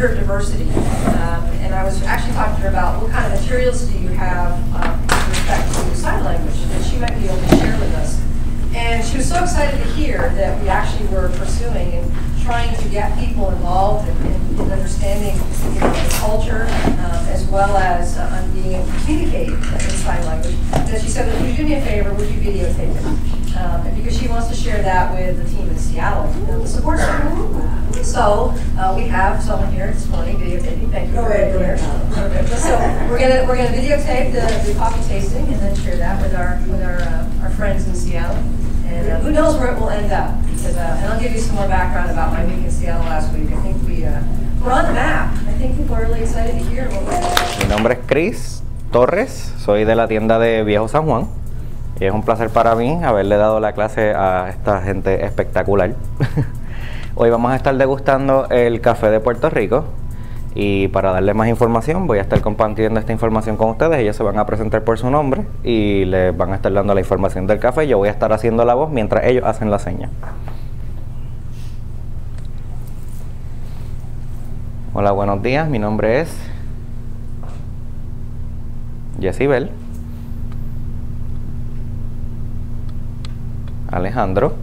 gender diversity. Um, and I was actually talking to her about what kind of materials do you have uh, with respect to sign language that she might be able to share with us. And she was so excited to hear that we actually were pursuing and trying to get people involved in, in, in understanding you know, the culture um, as well as uh, being able to communicate in sign language. That she said, would you do me a favor, would you videotape it? Um, and because she wants to share that with the team in Seattle, you know, the support center. So uh, we have someone here this morning videotaping. Thank you for being here. So we're gonna we're gonna videotape the, the coffee tasting and then share that with our with our uh, our friends in Seattle. And uh, who knows where it will end up? Because, uh, and I'll give you some more background about my week in Seattle last week. I think we uh, we're on the map. I think people are really excited to hear what we're. Mi nombre es Chris Torres, soy de la tienda de Viejo San Juan. Y es un placer para mí haberle dado la clase a esta gente espectacular. Hoy vamos a estar degustando el café de Puerto Rico y para darle más información voy a estar compartiendo esta información con ustedes. Ellos se van a presentar por su nombre y les van a estar dando la información del café. Yo voy a estar haciendo la voz mientras ellos hacen la seña. Hola, buenos días. Mi nombre es Bell. Alejandro.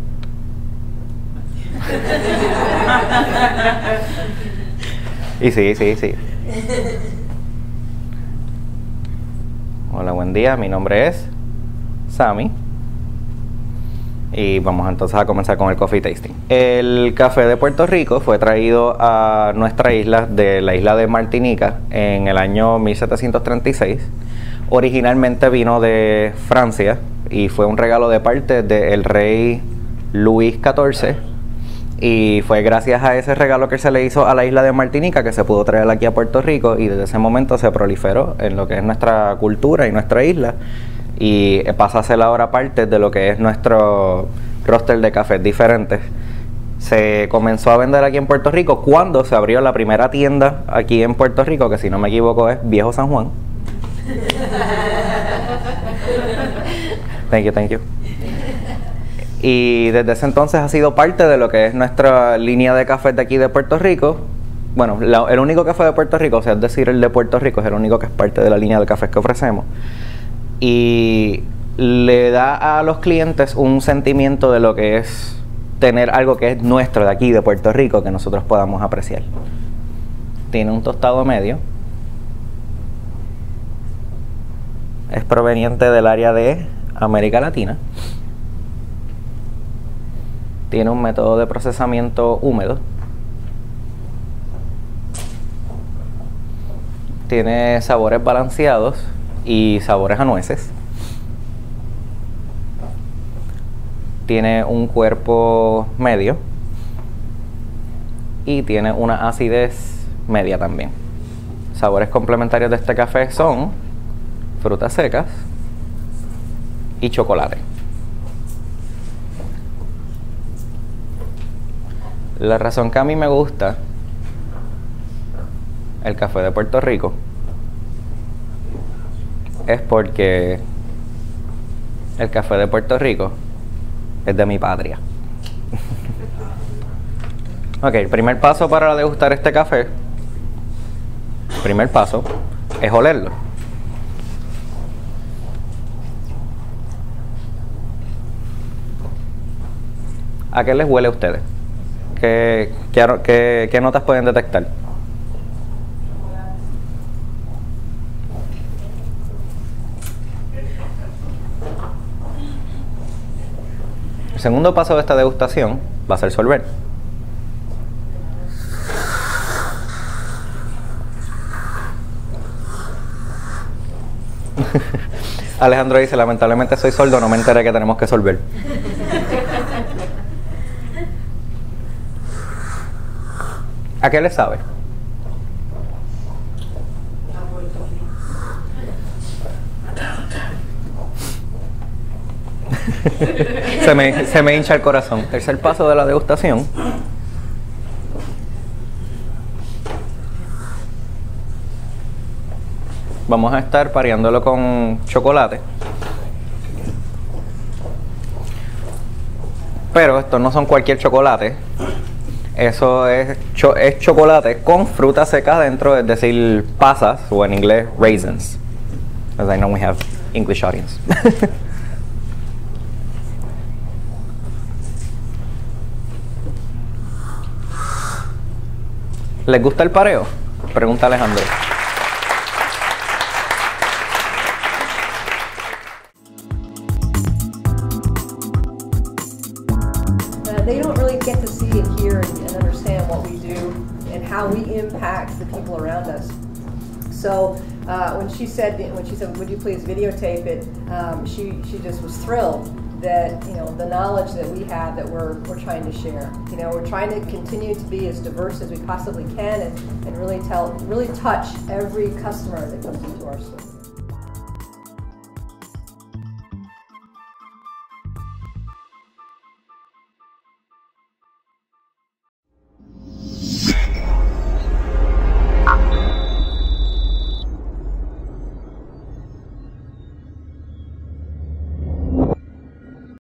y sí, sí, sí. Hola, buen día. Mi nombre es Sammy. Y vamos entonces a comenzar con el coffee tasting. El café de Puerto Rico fue traído a nuestra isla de la isla de Martinica en el año 1736. Originalmente vino de Francia y fue un regalo de parte del rey Luis XIV y fue gracias a ese regalo que se le hizo a la isla de Martinica que se pudo traer aquí a Puerto Rico y desde ese momento se proliferó en lo que es nuestra cultura y nuestra isla y pasa a ser ahora parte de lo que es nuestro roster de cafés diferentes. Se comenzó a vender aquí en Puerto Rico cuando se abrió la primera tienda aquí en Puerto Rico, que si no me equivoco es Viejo San Juan. Thank you, thank you. Y desde ese entonces ha sido parte de lo que es nuestra línea de cafés de aquí de Puerto Rico. Bueno, el único café de Puerto Rico, o sea, es decir, el de Puerto Rico es el único que es parte de la línea de cafés que ofrecemos. Y le da a los clientes un sentimiento de lo que es tener algo que es nuestro de aquí, de Puerto Rico, que nosotros podamos apreciar. Tiene un tostado medio. Es proveniente del área de América Latina. Tiene un método de procesamiento húmedo. Tiene sabores balanceados y sabores a nueces. Tiene un cuerpo medio y tiene una acidez media también. Sabores complementarios de este café son frutas secas, y chocolate. La razón que a mí me gusta el café de Puerto Rico es porque el café de Puerto Rico es de mi patria. ok, el primer paso para degustar este café, primer paso, es olerlo. ¿A qué les huele a ustedes? ¿Qué, notas pueden detectar? El segundo paso de esta degustación va a ser solver. Alejandro dice, lamentablemente soy sordo, no me enteré que tenemos que solver. ¿A qué le sabe? se, me, se me hincha el corazón. Tercer paso de la degustación. Vamos a estar pareándolo con chocolate. Pero estos no son cualquier chocolate. Eso es, cho- es chocolate con fruta seca dentro, es decir, pasas o en inglés raisins. As I know we have English audience. ¿Les gusta el pareo? Pregunta Alejandro. Uh, they don't really get to see and, and understand what we do and how we impact the people around us. So uh, when she said when she said, "Would you please videotape it?" Um, she she just was thrilled that you know the knowledge that we have that we're we're trying to share. You know, we're trying to continue to be as diverse as we possibly can and, and really tell really touch every customer that comes into our store.